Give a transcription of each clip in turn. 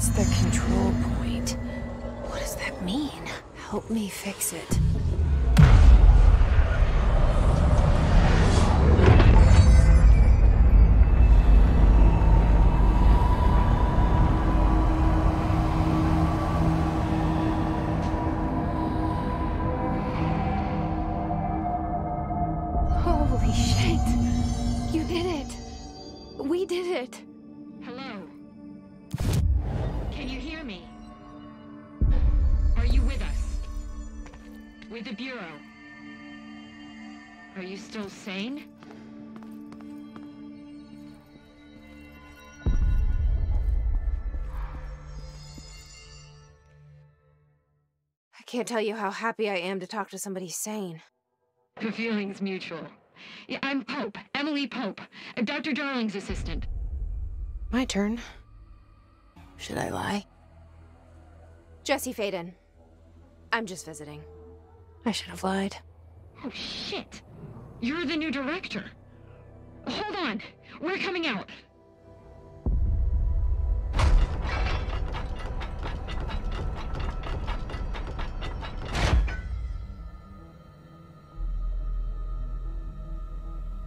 Cleanse the control point. What does that mean? Help me fix it. Can't tell you how happy I am to talk to somebody sane. The feeling's mutual. Yeah, I'm Pope, Emily Pope, Dr. Darling's assistant. My turn. Should I lie? Jesse Faden. I'm just visiting. I should have lied. Oh, shit. You're the new director. Hold on. We're coming out.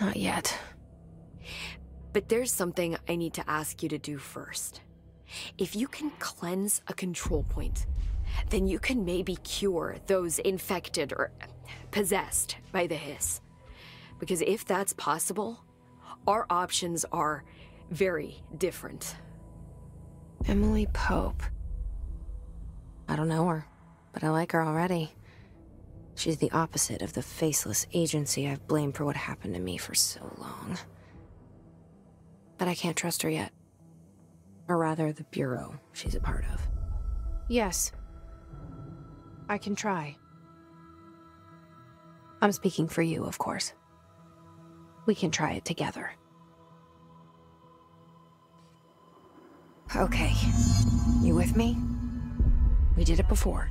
Not yet. But there's something I need to ask you to do first. If you can cleanse a control point, then you can maybe cure those infected or possessed by the hiss. Because if that's possible, our options are very different. Emily Pope. I don't know her, but I like her already. She's the opposite of the faceless agency I've blamed for what happened to me for so long. But I can't trust her yet. Or rather, the Bureau she's a part of. Yes. I can try. I'm speaking for you, of course. We can try it together. Okay. You with me? We did it before.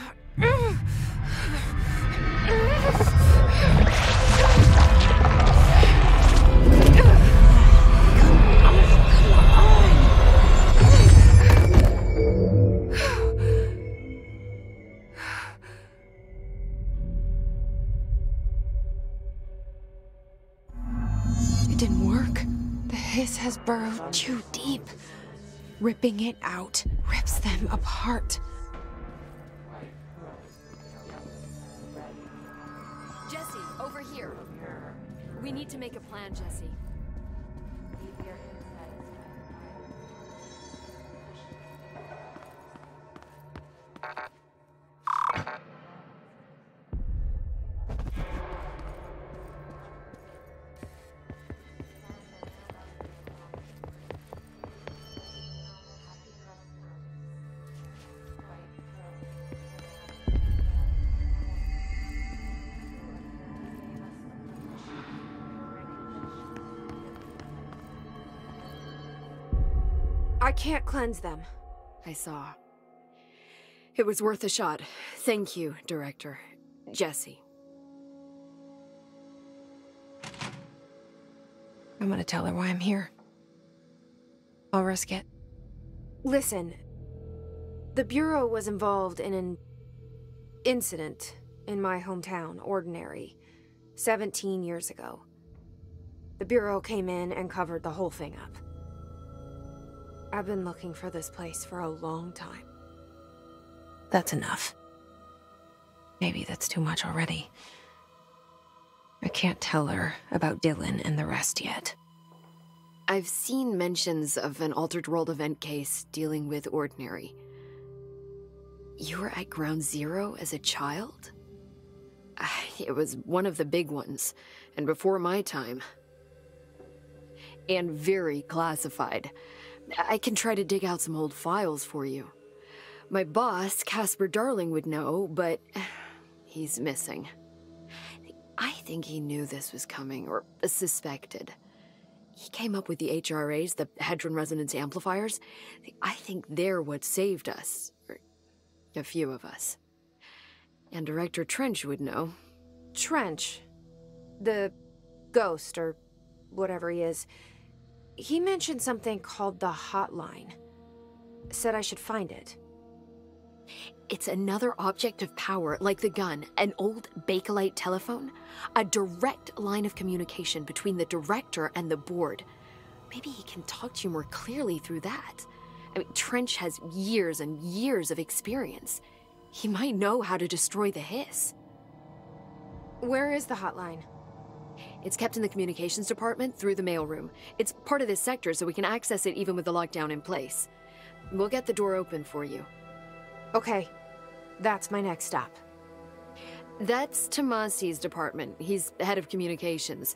has burrowed too deep. Ripping it out rips them apart. Jesse, over here. We need to make a plan, Jesse. I can't cleanse them. I saw. It was worth a shot. Thank you, Director. Jesse. I'm gonna tell her why I'm here. I'll risk it. Listen, the Bureau was involved in an incident in my hometown, Ordinary, 17 years ago. The Bureau came in and covered the whole thing up. I've been looking for this place for a long time. That's enough. Maybe that's too much already. I can't tell her about Dylan and the rest yet. I've seen mentions of an Altered World event case dealing with Ordinary. You were at Ground Zero as a child? It was one of the big ones, and before my time. And very classified. I can try to dig out some old files for you. My boss, Casper Darling, would know, but he's missing. I think he knew this was coming, or suspected. He came up with the HRAs, the Hedron Resonance Amplifiers. I think they're what saved us. Or a few of us. And Director Trench would know. Trench. The ghost, or whatever he is. He mentioned something called the Hotline. Said I should find it. It's another object of power, like the gun, an old Bakelite telephone. A direct line of communication between the director and the board. Maybe he can talk to you more clearly through that. I mean, Trench has years and years of experience. He might know how to destroy the hiss. Where is the hotline? It's kept in the communications department through the mailroom. It's part of this sector, so we can access it even with the lockdown in place. We'll get the door open for you. Okay, that's my next stop. That's Tomasi's department. He's head of communications.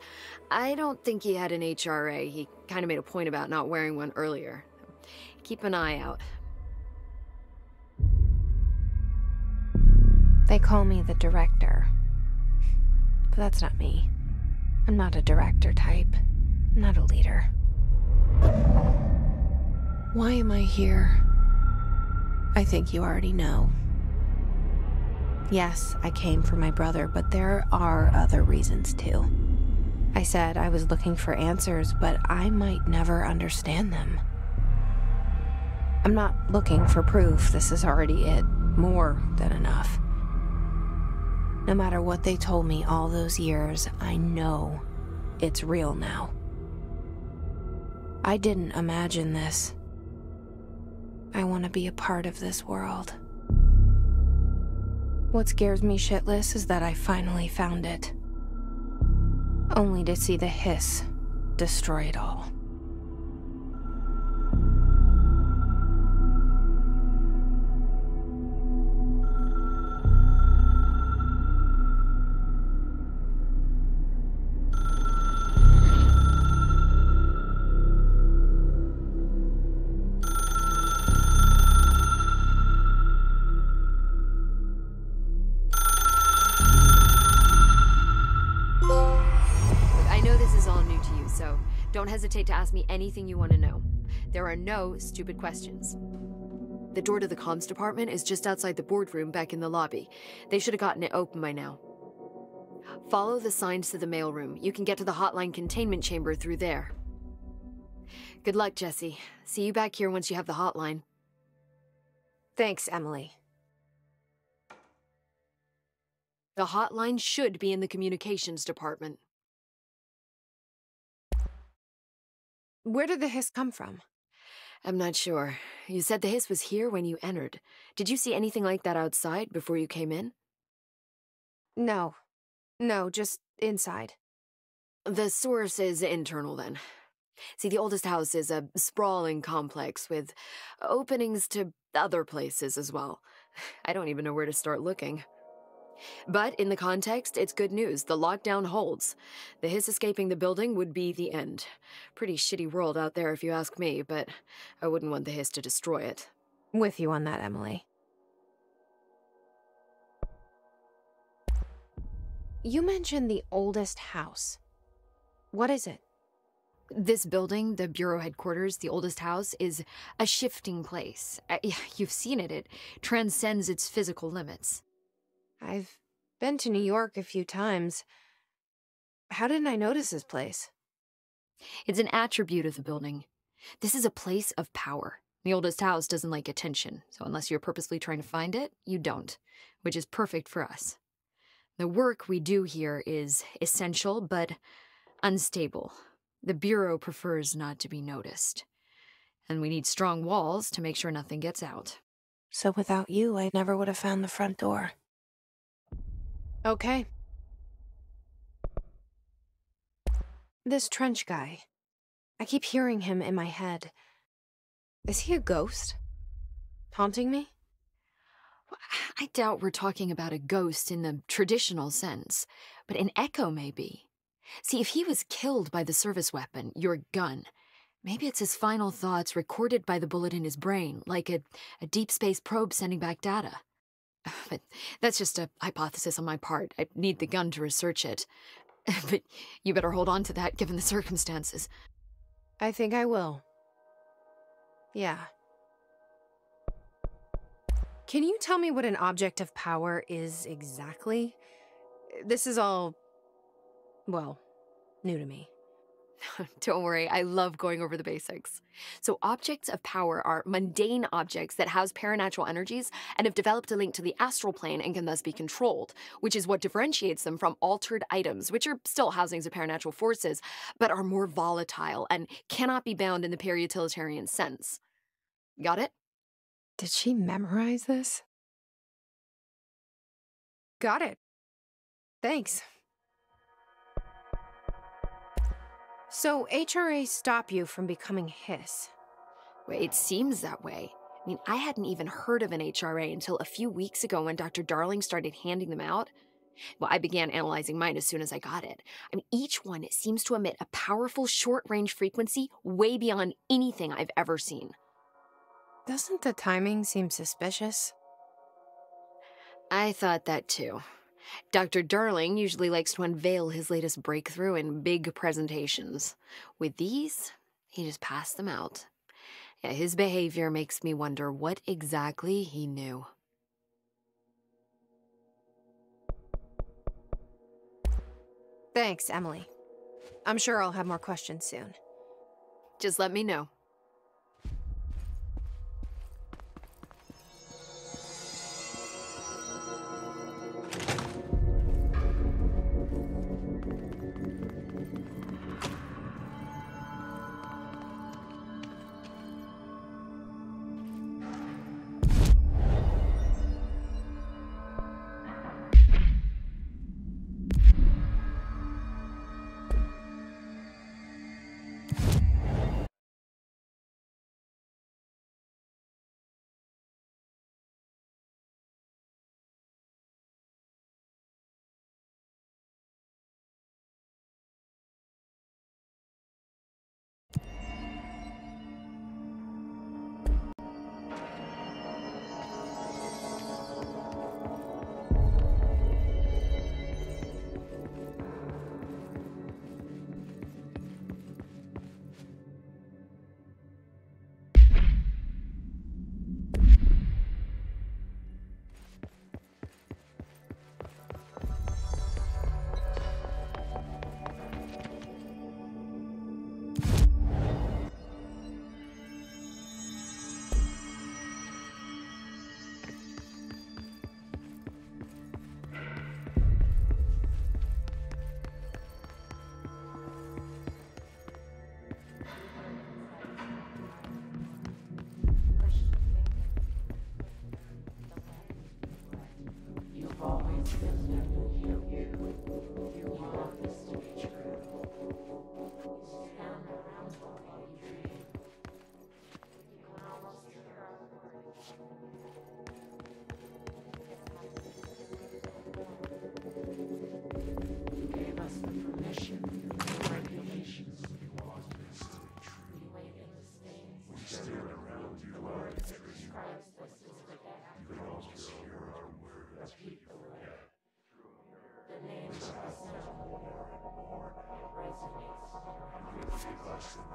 I don't think he had an HRA. He kind of made a point about not wearing one earlier. Keep an eye out. They call me the director. But that's not me. I'm not a director type. Not a leader. Why am I here? I think you already know. Yes, I came for my brother, but there are other reasons too. I said I was looking for answers, but I might never understand them. I'm not looking for proof. This is already it. More than enough. No matter what they told me all those years, I know it's real now. I didn't imagine this. I want to be a part of this world. What scares me shitless is that I finally found it. Only to see the hiss destroy it all. Hesitate to ask me anything you want to know. There are no stupid questions. The door to the comms department is just outside the boardroom back in the lobby. They should have gotten it open by now. Follow the signs to the mailroom. You can get to the hotline containment chamber through there. Good luck, Jesse. See you back here once you have the hotline. Thanks, Emily. The hotline should be in the communications department. Where did the hiss come from? I'm not sure. You said the hiss was here when you entered. Did you see anything like that outside before you came in? No. No, just inside. The source is internal then. See, the oldest house is a sprawling complex with openings to other places as well. I don't even know where to start looking. But in the context, it's good news. The lockdown holds. The hiss escaping the building would be the end. Pretty shitty world out there if you ask me, but I wouldn't want the hiss to destroy it. With you on that, Emily. You mentioned the oldest house. What is it? This building, the Bureau headquarters, the oldest house, is a shifting place. Uh, you've seen it, it transcends its physical limits. I've been to New York a few times. How didn't I notice this place? It's an attribute of the building. This is a place of power. The oldest house doesn't like attention, so unless you're purposely trying to find it, you don't, which is perfect for us. The work we do here is essential, but unstable. The Bureau prefers not to be noticed. And we need strong walls to make sure nothing gets out. So without you, I never would have found the front door. Okay. This trench guy. I keep hearing him in my head. Is he a ghost? Haunting me? I doubt we're talking about a ghost in the traditional sense, but an echo maybe. See, if he was killed by the service weapon, your gun, maybe it's his final thoughts recorded by the bullet in his brain, like a, a deep space probe sending back data. But that's just a hypothesis on my part. I need the gun to research it. but you better hold on to that given the circumstances. I think I will. Yeah. Can you tell me what an object of power is exactly? This is all, well, new to me. Don't worry, I love going over the basics. So, objects of power are mundane objects that house paranatural energies and have developed a link to the astral plane and can thus be controlled, which is what differentiates them from altered items, which are still housings of paranatural forces, but are more volatile and cannot be bound in the peri-utilitarian sense. Got it? Did she memorize this? Got it. Thanks. So HRA stop you from becoming Hiss? Well, it seems that way. I mean, I hadn't even heard of an HRA until a few weeks ago when Dr. Darling started handing them out. Well, I began analyzing mine as soon as I got it. I mean, each one seems to emit a powerful short range frequency way beyond anything I've ever seen. Doesn't the timing seem suspicious? I thought that too. Dr. Darling usually likes to unveil his latest breakthrough in big presentations. With these, he just passed them out. Yeah, his behavior makes me wonder what exactly he knew. Thanks, Emily. I'm sure I'll have more questions soon. Just let me know. Awesome.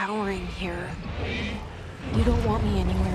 overpowering here. You don't want me anywhere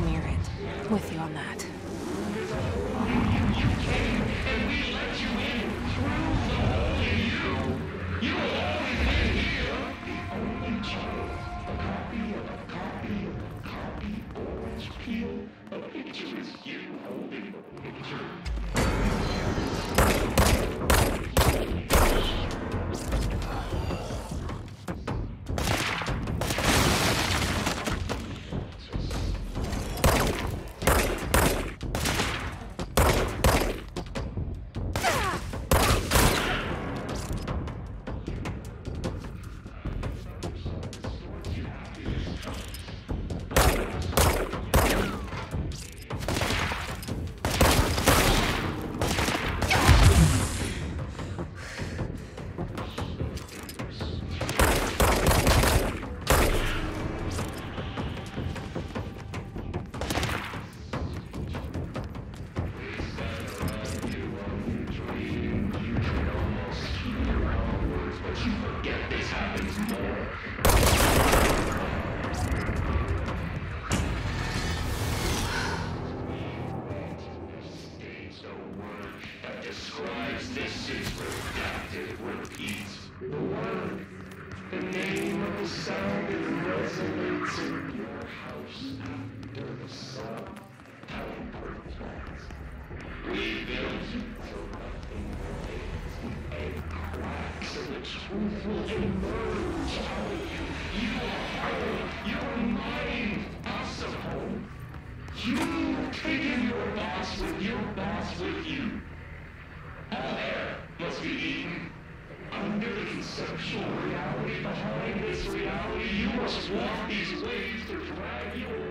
us with you. And there must be eaten. Under the conceptual reality behind this reality, you must walk these waves to drag you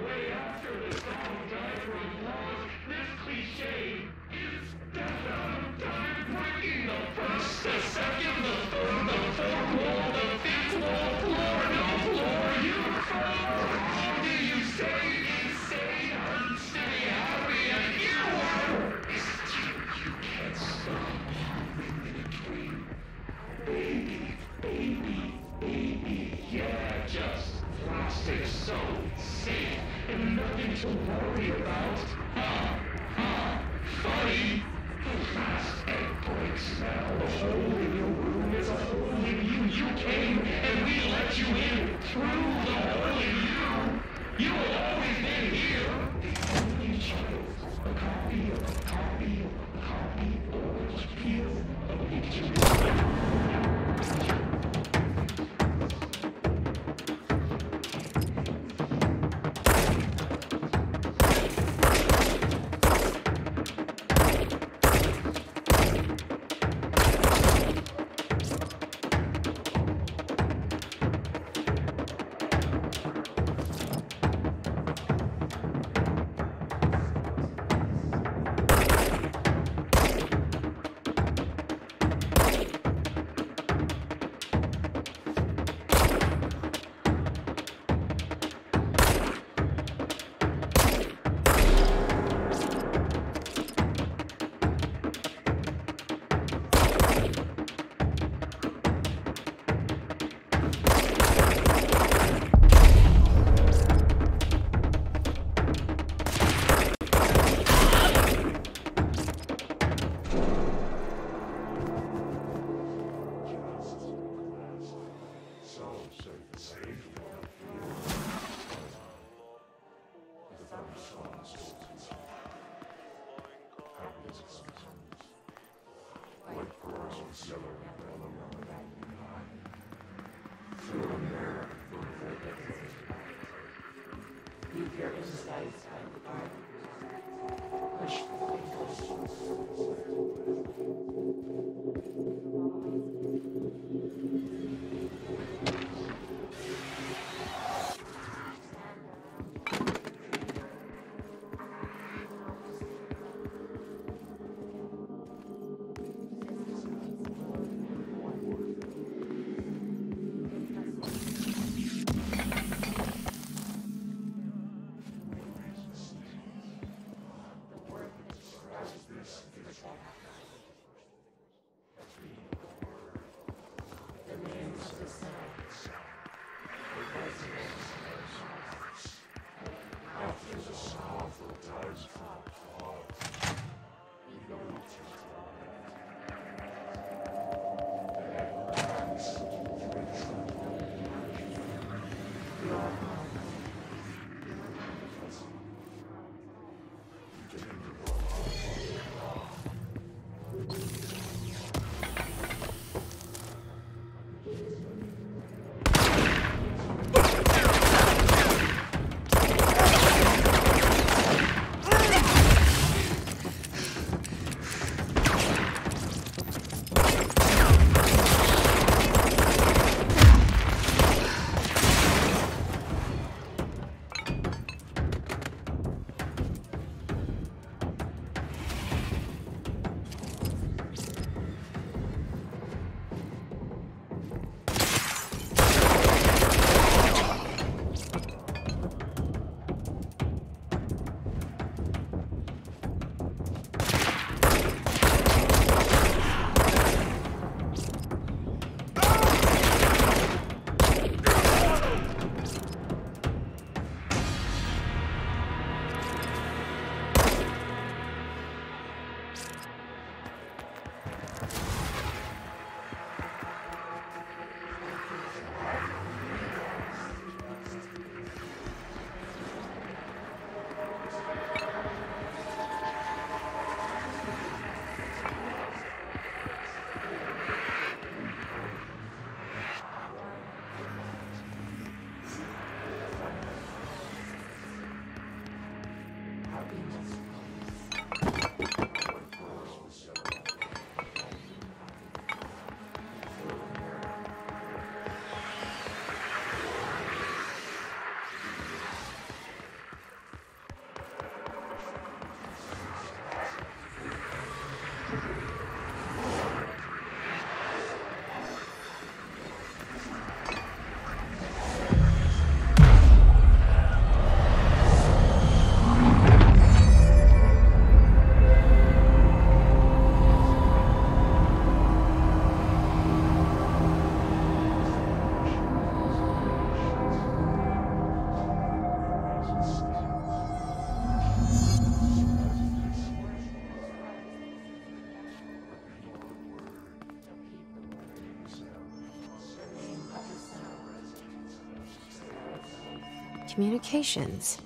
Communications.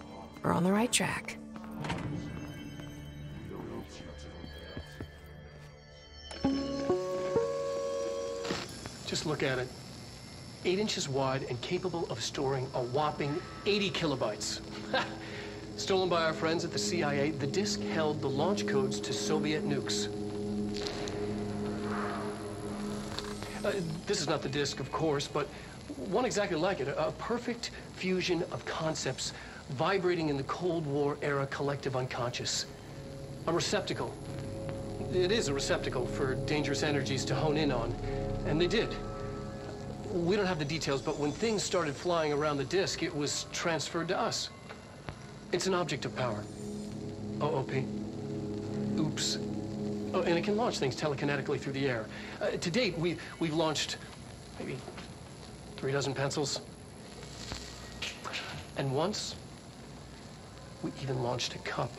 We're on the right track. Just look at it. Eight inches wide and capable of storing a whopping 80 kilobytes. Stolen by our friends at the CIA, the disk held the launch codes to Soviet nukes. Uh, this is not the disk, of course, but one exactly like it. A, a perfect fusion of concepts vibrating in the Cold War era collective unconscious. A receptacle. It is a receptacle for dangerous energies to hone in on. And they did. We don't have the details, but when things started flying around the disk, it was transferred to us. It's an object of power. OOP. Oops. Oh, and it can launch things telekinetically through the air. Uh, to date, we, we've launched maybe three dozen pencils. And once, we even launched a cup.